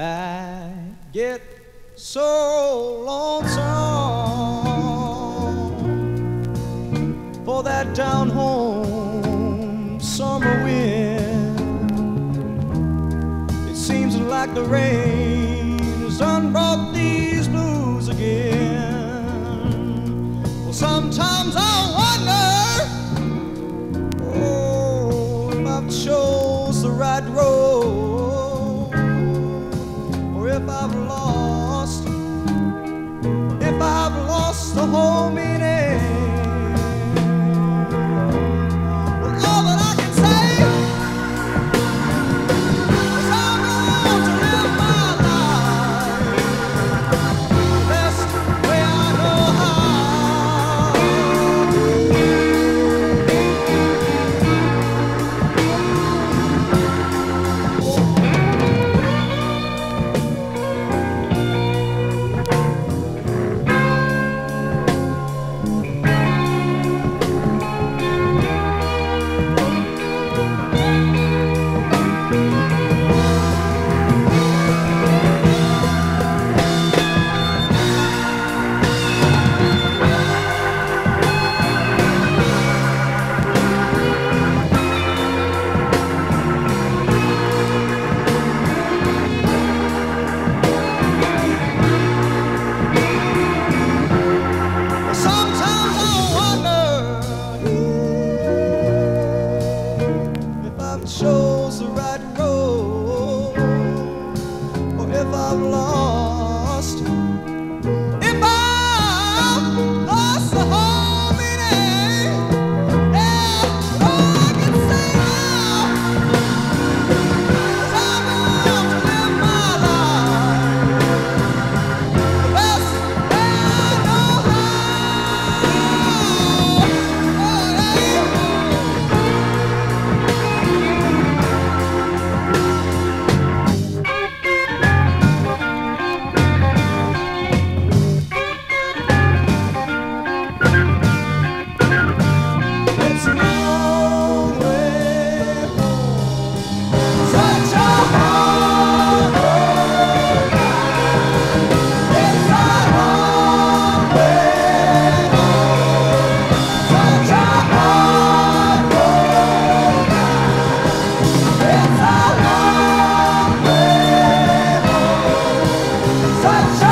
I get so lonesome for that down home summer wind. It seems like the rain has brought these blues again. Well, sometimes I wonder, oh, if I've chose the right road if I've lost, shows the right road. or if I've lost. What's up?